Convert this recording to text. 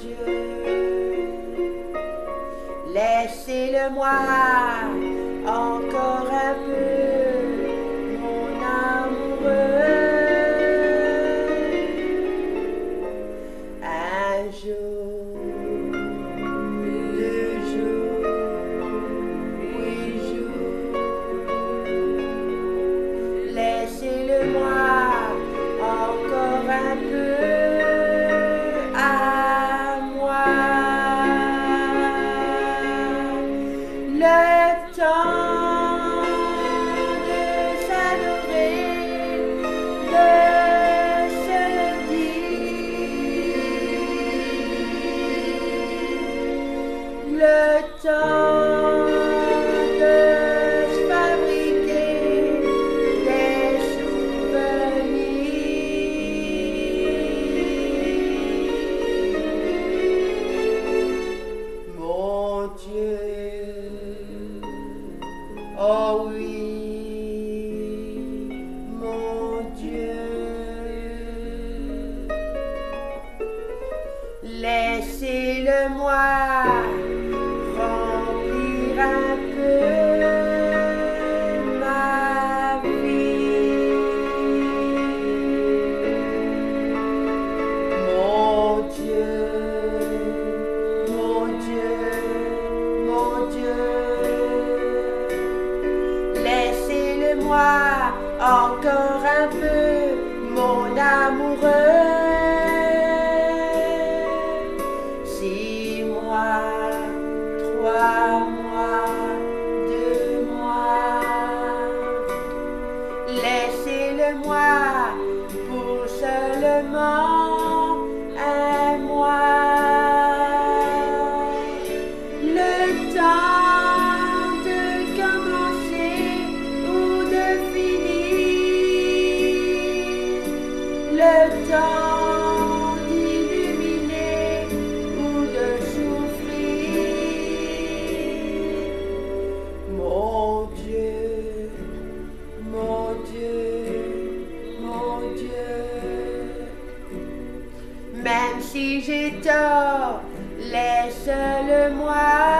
Dieu. Laissez-le-moi encore un peu, mon amoureux. Un jour, deux jours, huit jours. Laissez-le-moi. Le temps de fabriquer des souvenirs. Mon Dieu, oh oui, mon Dieu. Laissez-le-moi Dieu. Laissez-le-moi encore si j'ai tort, laisse-le-moi.